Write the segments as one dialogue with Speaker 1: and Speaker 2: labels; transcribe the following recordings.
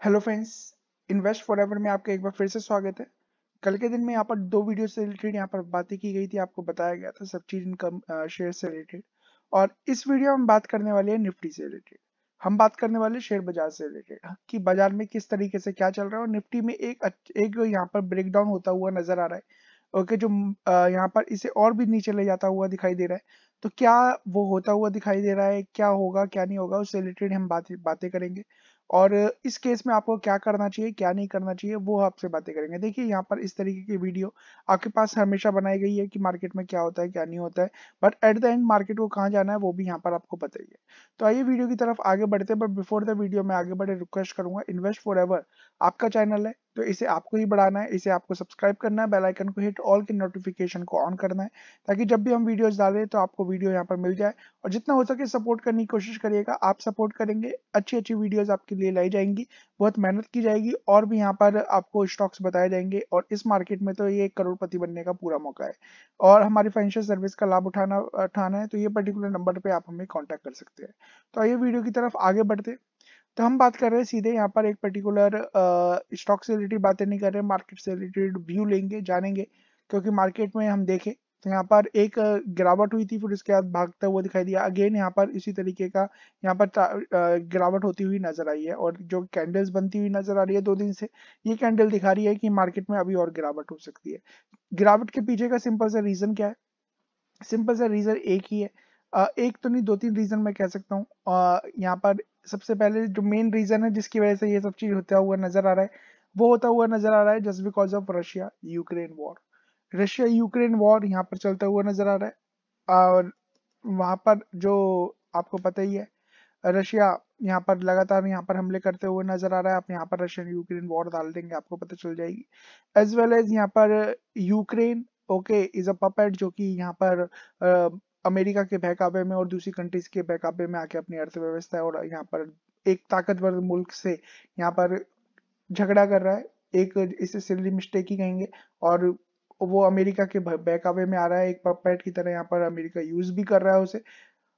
Speaker 1: Hello friends, invest for ever में आपका एक बार फिर से स्वागत है। कल के दिन में यहाँ पर दो वीडियो से रिलेटेड यहाँ पर बातें की गई थी, आपको बताया गया था सब चीज़ इनकम शेयर से रिलेटेड। और इस वीडियो में हम बात करने वाले हैं निफ्टी से रिलेटेड। हम बात करने वाले शेयर बाज़ार से रिलेटेड, कि बाज़ार में किस तरीके से क्या चल रहा है और निफ्टी में एक एक यहाँ पर ब्रेकडाउन होता हुआ नज़र आ रहा है। ओके, जो यहाँ पर इसे और भी नीचे ले जाता हुआ दिखाई दे रहा है। तो क्या वो होता हुआ दिखाई दे रहा है, क्या होगा, क्या नहीं होगा, उससे रिलेटेड हम बात, बातें करेंगे। और इस केस में आपको क्या करना चाहिए, क्या नहीं करना चाहिए, वो आपसे बातें करेंगे। देखिए, यहाँ पर इस तरीके की वीडियो आपके पास हमेशा बनाई गई है कि मार्केट में क्या होता है, क्या नहीं होता है but at the end market को कहाँ जाना है, वो भी यहाँ पर आपको है तो आइए वीडियो की तरफ़ आगे बढ़ते हैं बट बिफोर द वीडियो में आगे बढ़े रिक्वेस्ट करूँगा इन्वेस्ट फॉर आपका चैनल है तो इसे आपको ही बढ़ाना है, इसे आपको सब्सक्राइब करना है बेल आइकन को हिट ऑल के नोटिफिकेशन को ऑन करना है, ताकि जब भी हम वीडियोस डालें तो आपको वीडियो यहाँ पर मिल जाए, और जितना हो सके सपोर्ट करने की कोशिश करिएगा, आप सपोर्ट करेंगे अच्छी अच्छी वीडियोस आपके लिए लाई जाएँगी, बहुत मेहनत की जाएगी और भी यहाँ पर आपको स्टॉक्स बताए जाएँगे और इस मार्केट में तो ये एक करोड़पति बनने का पूरा मौका है। और हमारी फाइनेंशियल सर्विस का लाभ उठाना उठाना है तो ये पर्टिकुलर नंबर पे आप हमें कॉन्टेक्ट कर सकते हैं। तो आइए वीडियो की तरफ़ आगे बढ़ते तो हम बात कर रहे हैं सीधे यहाँ पर एक पर्टिकुलर स्टॉक से रिलेटेड बातें नहीं कर रहे मार्केट से रिलेटेड व्यू लेंगे, जानेंगे, क्योंकि मार्केट में हम देखें तो यहाँ पर एक गिरावट हुई थी, फिर उसके बाद भागता हुआ दिखाई दिया। अगेन यहाँ पर इसी तरीके का यहाँ पर गिरावट होती हुई नज़र आई है और जो कैंडल्स बनती हुई नज़र आ रही है दो दिन से, ये कैंडल दिखा रही है कि मार्केट में अभी और गिरावट हो सकती है। गिरावट के पीछे का सिंपल सा रीजन क्या है? सिंपल सा रीजन एक ही है। एक तो नहीं दो तीन रीजन मैं कह सकता हूँ। यहाँ पर सबसे पहले जो मेन रीजन है जिसकी वजह से ये सब चीज़ होता हुआ नज़र आ रहा है, वो होता हुआ नज़र आ रहा है just because of Russia Ukraine war Russia Ukraine war यहाँ पर चलता हुआ नज़र आ रहा है। और वहाँ पर जो आपको पता ही है रशिया यहाँ पर लगातार यहाँ पर हमले करते हुए नज़र आ रहा है। आप यहाँ पर रशियन यूक्रेन वॉर डाल देंगे आपको पता चल जाएगी। एज वेल एज यहाँ पर Ukraine okay is a puppet जो कि यहाँ पर आ, अमेरिका के बहकावे में और दूसरी कंट्रीज़ के बहकावे में आके अपनी अर्थव्यवस्था और यहाँ पर एक ताकतवर मुल्क से यहाँ पर झगड़ा कर रहा है। एक इसे सिल्ली मिस्टेक ही कहेंगे। और वो अमेरिका के बहकावे में आ रहा है, एक पपेट की तरह यहाँ पर अमेरिका यूज़ भी कर रहा है उसे।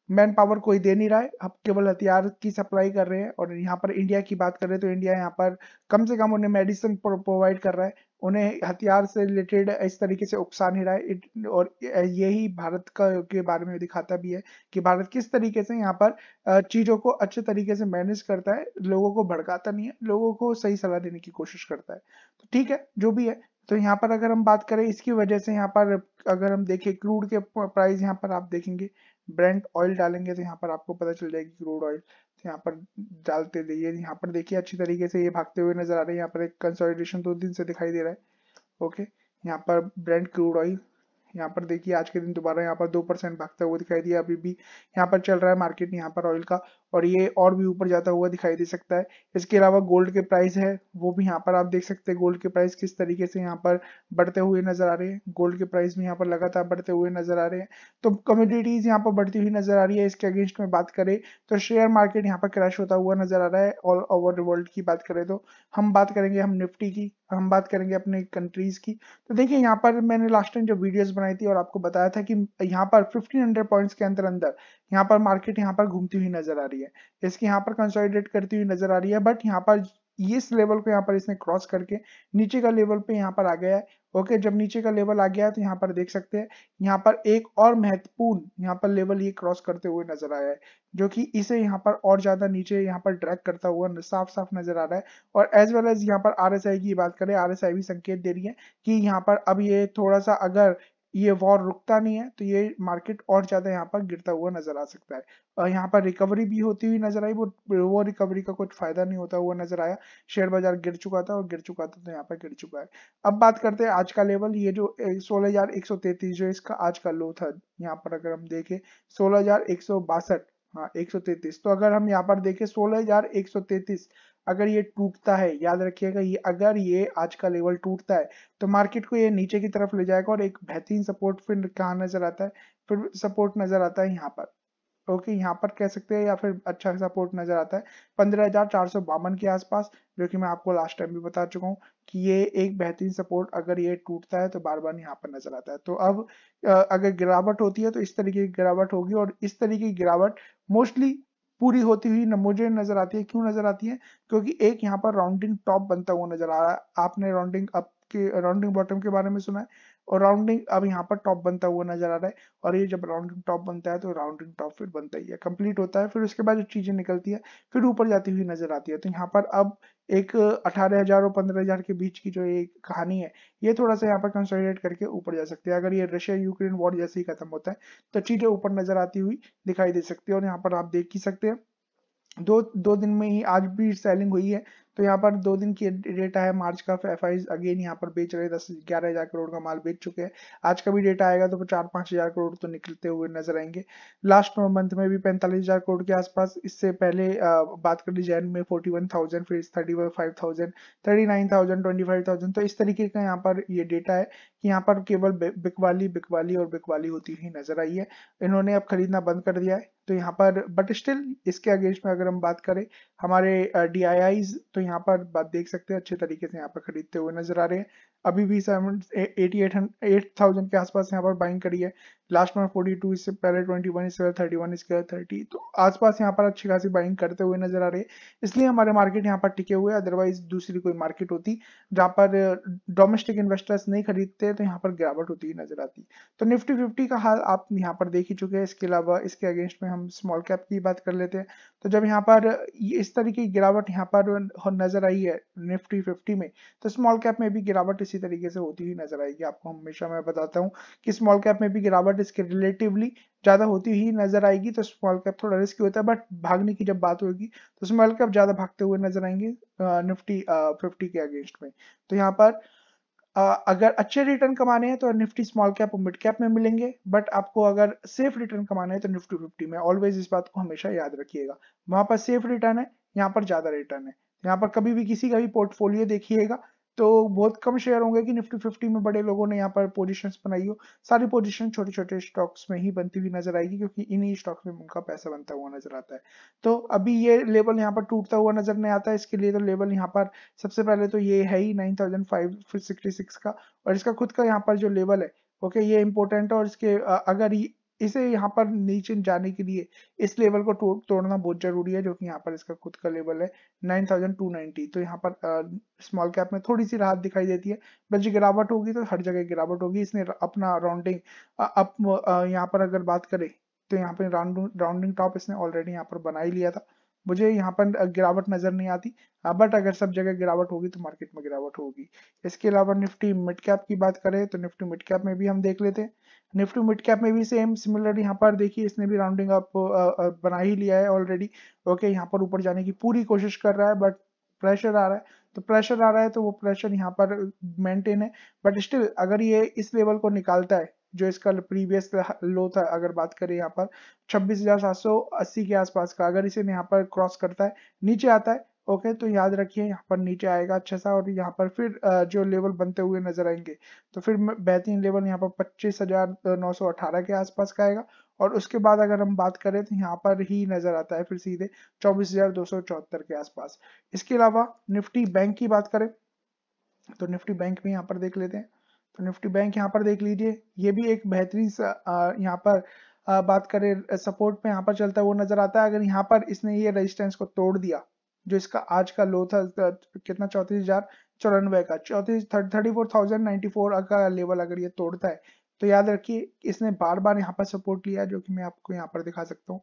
Speaker 1: मैन पावर कोई दे नहीं रहा है हम केवल हथियार की सप्लाई कर रहे हैं और यहाँ पर इंडिया की बात करें तो इंडिया यहाँ पर कम से कम उन्हें मेडिसिन प्रोवाइड कर रहा है। उन्हें हथियार से रिलेटेड इस तरीके से उकसा नहीं रहा है। और यही भारत का, के बारे में दिखाता भी है कि भारत किस तरीके से यहाँ पर चीज़ों को अच्छे तरीके से मैनेज करता है। लोगों को भड़काता नहीं है, लोगों को सही सलाह देने की कोशिश करता है। तो ठीक है, जो भी है तो यहाँ पर अगर हम बात करें इसकी वजह से यहाँ पर अगर हम देखें क्रूड के प्राइस यहाँ पर आप देखेंगे ब्रेंड ऑयल डालेंगे तो यहाँ पर आपको पता चल जाएगी क्रूड ऑयल तो यहाँ पर डालते रहिए यहाँ पर देखिए अच्छी तरीके से ये भागते हुए नज़र आ रहे हैं यहाँ पर एक कंसोलिडेशन दो दिन से दिखाई दे रहा है ओके यहाँ पर ब्रेंड क्रूड ऑयल यहाँ पर देखिए आज के दिन दोबारा यहाँ पर दो परसेंट भागता हुआ दिखाई दिया अभी भी यहाँ पर चल रहा है मार्केट यहाँ पर ऑयल का और ये और भी ऊपर जाता हुआ दिखाई दे सकता है। इसके अलावा गोल्ड के प्राइस है, वो भी यहाँ पर आप देख सकते हैं गोल्ड के प्राइस किस तरीके से यहाँ पर बढ़ते हुए नज़र आ रहे हैं। गोल्ड के प्राइस भी यहाँ पर लगातार बढ़ते हुए नज़र आ रहे हैं। तो कम्योडिटीज यहाँ पर बढ़ती हुई नज़र आ रही है। इसके अगेंस्ट में बात करें तो शेयर मार्केट यहाँ पर क्रैश होता हुआ नज़र आ रहा है। ऑल ओवर वर्ल्ड की बात करें तो हम बात करेंगे हम निफ्टी की, हम बात करेंगे अपने कंट्रीज़ की। तो देखिए यहाँ पर मैंने लास्ट टाइम जो वीडियोस बनाई थी और आपको बताया था कि यहाँ पर 1500 पॉइंट्स के अंदर अंदर यहाँ पर मार्केट यहाँ पर घूमती हुई नज़र आ रही है। इसकी यहाँ पर कंसोलिडेट करती हुई नज़र आ रही है बट यहाँ पर इस लेवल को यहाँ पर इसने क्रॉस करके नीचे का लेवल पे यहाँ पर आ गया है ओके जब नीचे का लेवल आ गया है तो यहाँ पर देख सकते हैं यहाँ पर एक और महत्वपूर्ण यहाँ पर लेवल ये क्रॉस करते हुए नज़र आया है जो कि इसे यहाँ पर और ज़्यादा नीचे यहाँ पर ड्रैग करता हुआ साफ़ साफ़ नज़र आ रहा है और एज वेल एज यहाँ पर आरएसआई की बात करें आरएसआई भी संकेत दे रही है कि यहाँ पर अब ये थोड़ा सा अगर ये वॉर रुकता नहीं है तो ये मार्केट और ज़्यादा यहाँ पर गिरता हुआ नज़र आ सकता है। यहाँ पर रिकवरी भी होती हुई नज़र आई वो वो रिकवरी का कुछ फ़ायदा नहीं होता हुआ नज़र आया। शेयर बाज़ार गिर चुका था और गिर चुका था तो यहाँ पर गिर चुका है। अब बात करते हैं आज का लेवल। ये जो सोलह जो इसका आज का लो था, यहाँ पर अगर हम देखें, सोलह हाँ एक तो अगर हम यहाँ पर देखें, सोलह अगर ये टूटता है, याद रखिएगा ये अगर ये आज का लेवल टूटता है तो मार्केट को ये नीचे की तरफ़ ले जाएगा और एक बेहतरीन सपोर्ट फिर कहा नज़र आता है? फिर सपोर्ट नज़र आता है यहाँ पर। ओके, यहाँ पर कह सकते हैं या फिर अच्छा सपोर्ट नज़र आता है पंद्रह हज़ार के आसपास, जो कि मैं आपको लास्ट टाइम भी बता चुका हूँ कि ये एक बेहतरीन सपोर्ट अगर ये टूटता है तो बार बार यहाँ पर नज़र आता है। तो अब अगर गिरावट होती है तो इस तरीके की गिरावट होगी और इस तरीके की गिरावट मोस्टली पूरी होती हुई मुझे नज़र आती है। क्यों नज़र आती है? क्योंकि एक यहाँ पर राउंडिंग टॉप बनता हुआ नज़र आ रहा है। आपने राउंडिंग अप के राउंडिंग बॉटम के बारे में सुना है? और राउंडिंग अब यहाँ पर टॉप बनता हुआ नज़र आ रहा है और ये जब राउंडिंग टॉप बनता है तो राउंडिंग टॉप फिर बनता ही है। कंप्लीट होता है, फिर उसके बाद जो चीज़ें निकलती है, फिर ऊपर जाती हुई नज़र आती है। तो यहाँ पर अब एक अठारह हज़ार और पंद्रह हज़ार के बीच की जो एक कहानी है, ये थोड़ा सा यहाँ पर कंसोलिडेट करके ऊपर जा सकती है। अगर ये रशिया यूक्रेन वॉर जैसे ही खत्म होता है तो चीज़ें ऊपर नज़र आती हुई दिखाई दे सकती है और यहाँ पर आप देख ही सकते हैं। दो दो दिन में ही आज भी सेलिंग हुई है। तो यहाँ पर दो दिन की डेटा है मार्च का एफ़ अगेन यहाँ पर बेच रहे दस ग्यारह हज़ार करोड़ का माल बेच चुके हैं। आज का भी डेटा आएगा तो चार पाँच हज़ार करोड़ तो निकलते हुए नज़र आएँगे। लास्ट मंथ में भी पैंतालीस हज़ार करोड़ के आसपास इससे पहले आ, बात कर ली जैन में फोर्टी वन थाउज़ेंड फिर thirty five thousand thirty nine thousand twenty five thousand तो इस तरीके का यहाँ पर ये डेटा है कि यहाँ पर केवल बिकवाली बिकवाली और बिकवाली होती हुई नज़र आई है। इन्होंने अब खरीदना बंद कर दिया है। तो यहाँ पर बट स्टिल इसके अगेंस्ट में अगर हम बात करें, हमारे डी तो यहाँ पर बात देख सकते हैं, अच्छे तरीके से यहाँ पर खरीदते हुए नज़र आ रहे हैं। अभी भी सेवन एटी एट थाउज़ेंड के आसपास यहाँ पर बाइंग करी है। लास्ट फोर्टी टू इससे पहले ट्वेंटी वन इससे पहले थर्टी वन इसके थर्टी तो आसपास यहाँ पर अच्छी खासी बाइंग करते हुए नज़र आ रहे है। इसलिए हमारे मार्केट यहाँ पर टिके हुए अदरवाइज़ दूसरी कोई मार्केट होती जहाँ पर डोमेस्टिक इन्वेस्टर्स नहीं खरीदते तो यहाँ पर गिरावट होती हुई नज़र आती। तो निफ्टी फिफ्टी का हाल आप यहाँ पर देख ही चुके हैं। इसके अलावा इसके अगेंस्ट में हम स्मॉल कैप की बात कर लेते हैं। तो जब यहाँ पर इस तरीके की गिरावट यहाँ पर नज़र आई है निफ्टी फिफ्टी में तो स्मॉल कैप में भी गिरावट इसी तरीके से होती हुई नज़र आएगी। आपको हमेशा मैं बताता हूँ कि स्मॉल कैप में भी गिरावट इसके रिलेटिवली ज़्यादा होती हुई नज़र आएगी तो स्मॉल कैप थोड़ा रिस्की होता है बट भागने की जब बात होगी तो स्मॉल कैप ज़्यादा भागते हुए नज़र आएँगे निफ्टी फिफ्टी के अगेंस्ट में। तो यहाँ पर Uh, अगर अच्छे रिटर्न कमाने हैं तो निफ्टी स्मॉल कैप और मिड कैप में मिलेंगे बट आपको अगर सेफ़ रिटर्न कमाने हैं तो निफ्टी फिफ्टी में। ऑलवेज इस बात को हमेशा याद रखिएगा। वहाँ पर सेफ़ रिटर्न है यहाँ पर ज़्यादा रिटर्न है। यहाँ पर कभी भी किसी का भी पोर्टफोलियो देखिएगा तो बहुत कम शेयर होंगे कि निफ्टी फिफ्टी में बड़े लोगों ने यहाँ पर पोजीशंस बनाई हो। सारी पोजीशन छोटे छोटे स्टॉक्स में ही बनती हुई नज़र आएगी क्योंकि इन्हीं स्टॉक्स में उनका पैसा बनता हुआ नज़र आता है। तो अभी ये लेवल यहाँ पर टूटता हुआ नज़र नहीं आता इसके लिए तो लेवल यहाँ पर सबसे पहले तो ये है ही नाइन का और इसका खुद का यहाँ पर जो लेवल है ओके okay, ये इंपॉर्टेंट है और इसके अगर इसे यहाँ पर नीचे जाने के लिए इस लेवल को तोड़ना बहुत ज़रूरी है, जो कि यहाँ पर इसका खुद का लेवल है 9290 तो यहाँ पर स्मॉल कैप में थोड़ी सी राहत दिखाई देती है बस गिरावट होगी तो हर जगह गिरावट होगी। इसने अपना राउंडिंग अप यहाँ पर अगर बात करें तो यहाँ पर राउंडिंग टॉप इसने ऑलरेडी यहाँ पर बना ही लिया था। मुझे यहाँ पर गिरावट नज़र नहीं आती। बट अगर सब जगह गिरावट होगी तो मार्केट में गिरावट होगी। इसके अलावा निफ्टी मिड कैप की बात करें तो निफ्टी मिड कैप में भी हम देख लेते हैं। निफ्टी मिड कैप में भी सेम सिमिलर यहाँ पर देखिए इसने भी राउंडिंग अप बना ही लिया है ऑलरेडी ओके यहाँ पर ऊपर जाने की पूरी कोशिश कर रहा है बट प्रेशर आ रहा है। तो प्रेशर आ रहा है तो वो प्रेशर यहाँ पर मेंटेन है। बट स्टिल अगर ये इस लेवल को निकालता है जो इसका प्रीवियस लो था अगर बात करें यहाँ पर 26,780 के आसपास का अगर इसे यहाँ पर क्रॉस करता है नीचे आता है ओके तो याद रखिए यहाँ पर नीचे आएगा अच्छा सा और यहाँ पर फिर जो लेवल बनते हुए नज़र आएँगे तो फिर बेहतरीन लेवल यहाँ पर पच्चीस हज़ार नौ सौ अठारह के आसपास का आएगा और उसके बाद अगर हम बात करें तो यहाँ पर ही नज़र आता है फिर सीधे चौबीस हज़ार दो सौ चौहत्तर के आसपास। इसके अलावा निफ्टी बैंक की बात करें तो निफ्टी बैंक भी यहाँ पर देख लेते हैं तो निफ्टी बैंक यहाँ पर देख लीजिए, ये भी एक बेहतरीन यहाँ पर बात करें सपोर्ट पे यहाँ पर चलता हुआ नज़र आता है। अगर यहाँ पर इसने ये रेजिस्टेंस को तोड़ दिया, जो इसका आज का लो था कितना, चौतीस हज़ार चौरानवे का, चौतीस, thirty four thousand ninety four का लेवल अगर ये तोड़ता है तो याद रखिए, इसने बार बार यहाँ पर सपोर्ट लिया, जो कि मैं आपको यहाँ पर दिखा सकता हूँ।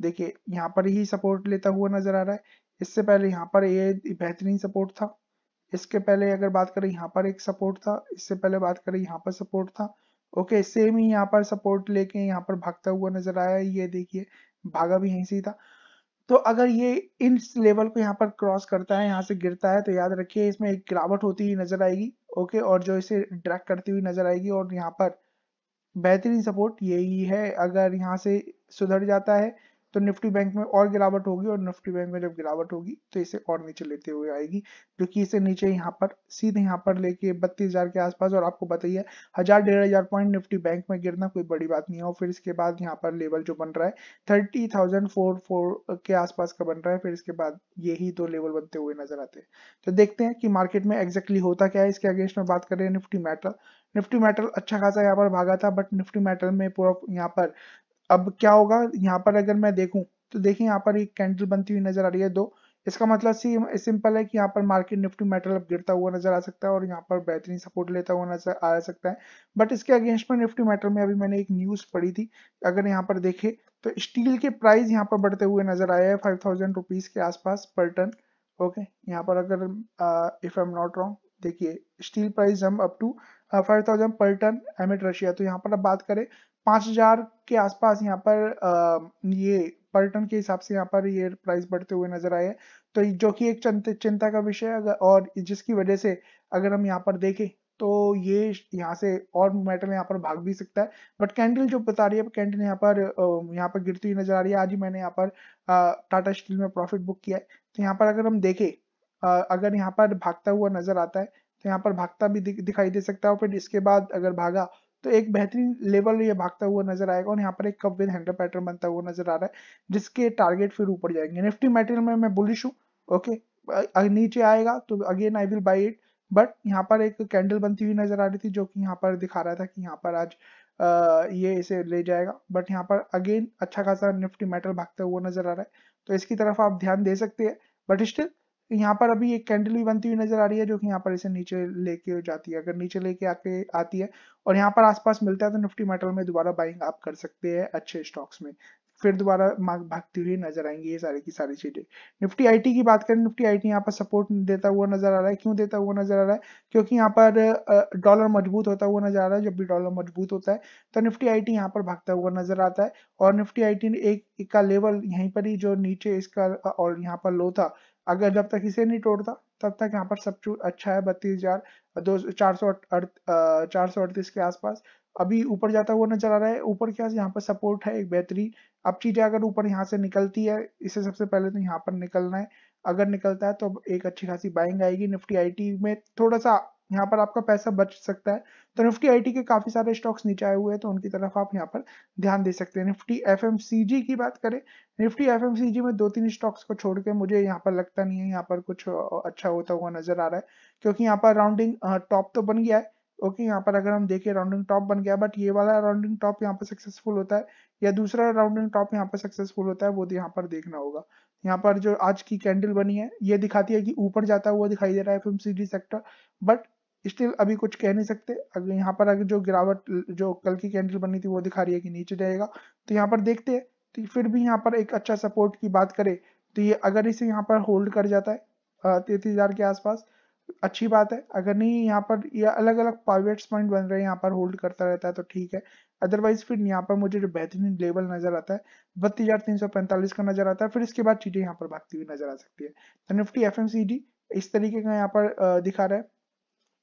Speaker 1: देखिए, यहाँ पर ही सपोर्ट लेता हुआ नज़र आ रहा है। इससे पहले यहाँ पर ये बेहतरीन सपोर्ट था। इसके पहले अगर बात करें, यहाँ पर एक सपोर्ट था। इससे पहले बात करें, यहाँ पर सपोर्ट था। ओके सेम ही यहाँ पर सपोर्ट लेके यहाँ पर भागता हुआ नज़र आया। ये देखिए, भागा भी यहीं से था। तो अगर ये इन लेवल को यहाँ पर क्रॉस करता है, यहाँ से गिरता है तो याद रखिए, इसमें एक गिरावट होती हुई नज़र आएगी। ओके और जो इसे ड्रैग करती हुई नज़र आएगी, और यहाँ पर बेहतरीन सपोर्ट यही है। अगर यहाँ से सुधर जाता है तो निफ्टी बैंक में और गिरावट होगी और निफ्टी बैंक में जब गिरावट होगी तो इसे और नीचे लेते हुए आएगी क्योंकि इसे नीचे यहाँ पर, सीधे यहाँ पर लेके बत्तीस हज़ार के आसपास, और आपको बताइए हज़ार डेढ़ हज़ार पॉइंट निफ्टी बैंक में गिरना कोई बड़ी बात नहीं है, और फिर इसके बाद यहाँ पर लेवल जो बन रहा है, थर्टी थाउज़ेंड फोर फोर के आसपास का बन रहा है, फिर इसके बाद यही दो लेवल बनते हुए नज़र आते हैं। तो देखते हैं कि मार्केट में एग्जैक्टली होता क्या है, इसके अगेंस्ट में बात करें निफ्टी मेटल। निफ्टी मेटल अच्छा खासा यहाँ पर भागा था, बट निफ्टी मेटल में पूरा यहाँ पर अब क्या होगा? यहाँ पर अगर मैं देखूँ तो देखिए यहाँ पर एक कैंडल बनती हुई नज़र आ रही है दो। इसका मतलब सी सिंपल है कि यहाँ पर मार्केट निफ्टी मेटल अब गिरता हुआ नज़र आ सकता है और यहाँ पर बेहतरीन सपोर्ट लेता हुआ नज़र आ सकता है। बट इसके अगेंस्ट में निफ्टी मेटल में अभी मैंने एक न्यूज़ पढ़ी थी, अगर यहाँ पर देखे तो स्टील के प्राइस यहाँ पर बढ़ते हुए नज़र आए हैं फाइव थाउज़ेंड रुपीज़ के आसपास पर टन ओके यहाँ पर अगर if I am not wrong देखिए स्टील प्राइस हम up to five thousand per ton amid Russia. तो यहाँ पर अब बात करें पाँच हज़ार के आसपास यहाँ पर ये पर टन के हिसाब से यहाँ पर ये प्राइस बढ़ते हुए नज़र आए तो जो कि एक चिंता का विषय है, और जिसकी वजह से अगर हम यहाँ पर देखें तो ये यहाँ से और मेटल यहाँ पर भाग भी सकता है। बट कैंडल जो बता रही है कैंडल यहाँ पर यहाँ पर गिरती हुई नज़र आ रही है। आज ही मैंने यहाँ पर टाटा स्टील में प्रॉफिट बुक किया है। तो यहाँ पर अगर हम देखें अगर यहाँ पर भागता हुआ नज़र आता है तो यहाँ पर भागता भी दिखाई दे सकता है। और फिर इसके बाद अगर भागा तो एक बेहतरीन लेवल ये भागता हुआ नज़र आएगा और यहाँ पर एक कप विद हैंडल पैटर्न बनता हुआ नज़र आ रहा है, जिसके टारगेट फिर ऊपर जाएँगे। निफ्टी मेटेरियल में मैं बुलिश हूँ ओके नीचे आएगा तो again I will buy it but यहाँ पर एक कैंडल बनती हुई नज़र आ रही थी, जो कि यहाँ पर दिखा रहा था कि यहाँ पर आज ये इसे ले जाएगा। बट यहाँ पर अगेन अच्छा खासा निफ्टी मेटल भागता हुआ नज़र आ रहा है तो इसकी तरफ़ आप ध्यान दे सकते हैं बट स्टिल यहाँ पर अभी एक कैंडल भी बनती हुई नज़र आ रही है जो कि यहाँ पर इसे नीचे लेके जाती है। अगर नीचे लेके आके आती है और यहाँ पर आसपास मिलता है तो निफ्टी मेटल में दोबारा बाइंग आप कर सकते हैं अच्छे स्टॉक्स में। फिर दोबारा भागती हुई नज़र आएँगी ये सारी की सारी चीज़ें। निफ्टी आईटी की बात करें, निफ्टी आईटी यहाँ पर सपोर्ट देता हुआ नज़र आ रहा है। क्यों देता हुआ नज़र आ रहा है? क्योंकि यहाँ पर डॉलर मज़बूत होता हुआ नज़र आ रहा है। जब भी डॉलर मज़बूत होता है तो निफ्टी आईटी यहाँ पर भागता हुआ नज़र आता है। और निफ्टी आईटी एक का लेवल यहीं पर ही जो नीचे इसका और यहाँ पर लो था अगर जब तक इसे नहीं तोड़ता, तब तक यहाँ पर सब अच्छा है, बत्तीस हज़ार, दो चार सौ चार सौ अड़तीस के आसपास। अभी ऊपर जाता हुआ नज़र आ रहा है, ऊपर क्या यहाँ पर सपोर्ट है, एक बेहतरीन। अब चीज़ें अगर ऊपर यहाँ से निकलती है, इसे सबसे पहले तो यहाँ पर निकलना है। अगर निकलता है तो एक अच्छी खासी बाइंग आएगी, निफ्टी आईटी में थोड़ा सा यहाँ पर आपका पैसा बच सकता है तो निफ्टी आईटी के काफ़ी सारे स्टॉक्स नीचे आए हुए हैं तो उनकी तरफ़ आप यहाँ पर ध्यान दे सकते हैं निफ्टी एफएमसीजी की बात करें निफ्टी एफएमसीजी में दो तीन स्टॉक्स को छोड़ के मुझे यहाँ पर लगता नहीं है यहाँ पर कुछ अच्छा होता हुआ नज़र आ रहा है क्योंकि यहाँ पर राउंडिंग टॉप तो बन गया है ओके यहाँ पर अगर हम देखें राउंडिंग टॉप बन गया बट ये वाला राउंडिंग टॉप यहाँ पर सक्सेसफुल होता है या दूसरा राउंडिंग टॉप यहाँ पर सक्सेसफुल होता है वो तो यहाँ पर देखना होगा यहाँ पर जो आज की कैंडल बनी है ये दिखाती है कि ऊपर जाता हुआ दिखाई दे रहा है एफएमसीजी सेक्टर बट स्टिल अभी कुछ कह नहीं सकते। अगर यहाँ पर अगर जो गिरावट, जो कल की कैंडल बनी थी, वो दिखा रही है कि नीचे जाएगा। तो यहाँ पर देखते हैं तो फिर भी यहाँ पर एक अच्छा सपोर्ट की बात करें तो ये अगर इसे यहाँ पर होल्ड कर जाता है तैतीस हज़ार के आसपास, अच्छी बात है। अगर नहीं, यहाँ पर ये यह अलग अलग पाइवेट्स पॉइंट बन रहे हैं, यहाँ पर होल्ड करता रहता है तो ठीक है। अदरवाइज़ फिर यहाँ पर मुझे जो बेहतरीन लेवल नज़र आता है, बत्तीस हज़ार तीन सौ पैंतालीस का नज़र आता है। फिर इसके बाद चीज़ें यहाँ पर भागती हुई नज़र आ सकती है। तो निफ्टी एफ़ इस तरीके का यहाँ पर दिखा रहा है।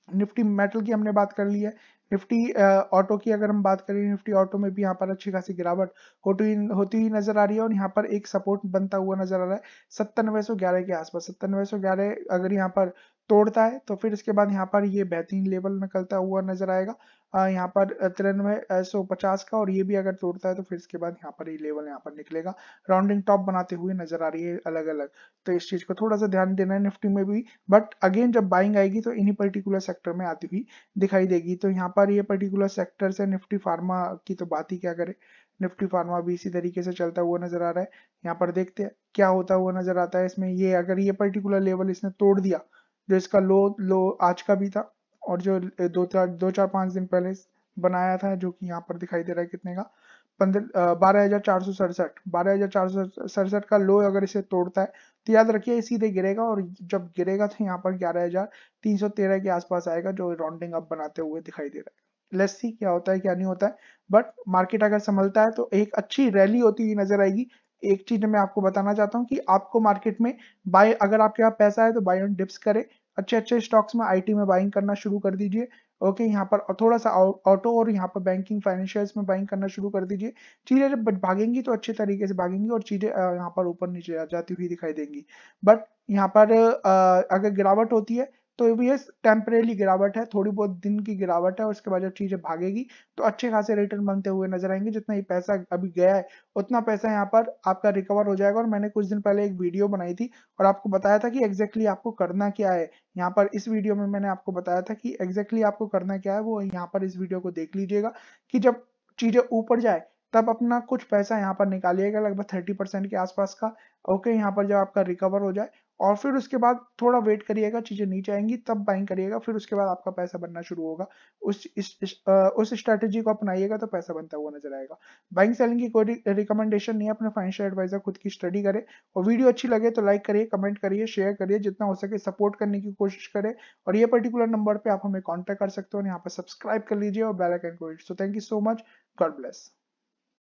Speaker 1: निफ्टी मेटल की हमने बात कर ली है। निफ्टी ऑटो की अगर हम बात करें, निफ्टी ऑटो में भी यहाँ पर अच्छी खासी गिरावट होती होती हुई नज़र आ रही है और यहाँ पर एक सपोर्ट बनता हुआ नज़र आ रहा है सत्तानवे सौ ग्यारह के आसपास। सत्तानवे सौ ग्यारह अगर यहाँ पर तोड़ता है तो फिर इसके बाद यहाँ पर ये बेहतरीन लेवल निकलता हुआ नज़र आएगा। यहाँ पर तिरानवे सौ पचास का और ये भी अगर तोड़ता है तो फिर इसके बाद यहाँ पर ये लेवल यहाँ पर निकलेगा। राउंडिंग टॉप बनाते हुए नज़र आ रही है अलग अलग तो इस चीज़ को थोड़ा सा ध्यान देना है निफ्टी में भी। बट अगेन जब बाइंग आएगी तो इन्हीं पर्टिकुलर सेक्टर में आती हुई दिखाई देगी। तो यहाँ पर ये पर्टिकुलर सेक्टर से निफ्टी फार्मा की तो बात ही क्या करे? निफ्टी फार्मा भी इसी तरीके से चलता हुआ नज़र आ रहा है। यहाँ पर देखते हैं क्या होता हुआ नज़र आता है इसमें। ये अगर ये पर्टिकुलर लेवल इसने तोड़ दिया, जो इसका लो लो आज का भी था और जो दो चार दो चार पाँच दिन पहले बनाया था, जो कि यहाँ पर दिखाई दे रहा है कितने का, पंद्रह बारह हज़ार चार सौ सड़सठ। बारह हज़ार चार सौ सड़सठ का लो अगर इसे तोड़ता है तो याद रखिए सीधे गिरेगा और जब गिरेगा तो यहाँ पर ग्यारह हज़ार तीन सौ तेरह के आसपास आएगा, जो राउंडिंग अप बनाते हुए दिखाई दे रहा है। लेट्स क्या होता है, क्या नहीं होता है। बट मार्केट अगर संभलता है तो एक अच्छी रैली होती हुई नज़र आएगी। एक चीज़ मैं आपको बताना चाहता हूँ कि आपको मार्केट में बाय अगर आपके पास पैसा है तो बाय ऑन डिप्स करें। अच्छे अच्छे स्टॉक्स में आईटी में बाइंग करना शुरू कर दीजिए। ओके यहाँ पर थोड़ा सा ऑटो और यहाँ पर बैंकिंग फाइनेंशियल्स में बाइंग करना शुरू कर दीजिए। चीज़ें जब भागेंगी तो अच्छे तरीके से भागेंगी और चीज़ें यहाँ पर ऊपर नीचे जाती हुई दिखाई देंगी। बट यहाँ पर अगर गिरावट होती है तो ये टेम्परेली गिरावट है, थोड़ी बहुत दिन की गिरावट है और उसके बाद जब चीज़ें भागेगी तो अच्छे खासे रिटर्न बनते हुए नज़र आएँगे। जितना ये पैसा अभी गया है, उतना पैसा यहाँ पर आपका रिकवर हो जाएगा। और मैंने कुछ दिन पहले एक वीडियो बनाई थी और आपको बताया था कि एग्जैक्टली आपको करना क्या है। यहाँ पर इस वीडियो में मैंने आपको बताया था कि एग्जैक्टली आपको करना क्या है, वो यहाँ पर इस वीडियो को देख लीजिएगा कि जब चीज़ें ऊपर जाए, तब अपना कुछ पैसा यहाँ पर निकालिएगा, लगभग थर्टी परसेंट के आसपास का। ओके यहाँ पर जब आपका रिकवर हो जाए और फिर उसके बाद थोड़ा वेट करिएगा चीज़ें नीचे आएँगी तब बाइंग करिएगा फिर उसके बाद आपका पैसा बनना शुरू होगा। उस इस, इस, आ, उस स्ट्रेटेजी को अपनाइएगा तो पैसा बनता हुआ नज़र आएगा। बाइंग सेलिंग की कोई रिकमेंडेशन नहीं है अपने फाइनेंशियल एडवाइजर खुद की स्टडी करे और वीडियो अच्छी लगे तो लाइक करिए कमेंट करिए शेयर करिए जितना हो सके सपोर्ट करने की कोशिश करें और ये पर्टिकुलर नंबर पर आप हमें कॉन्टेक्ट कर सकते हो यहाँ पर सब्सक्राइब कर लीजिए और बेल आइकन को so thank you so much God bless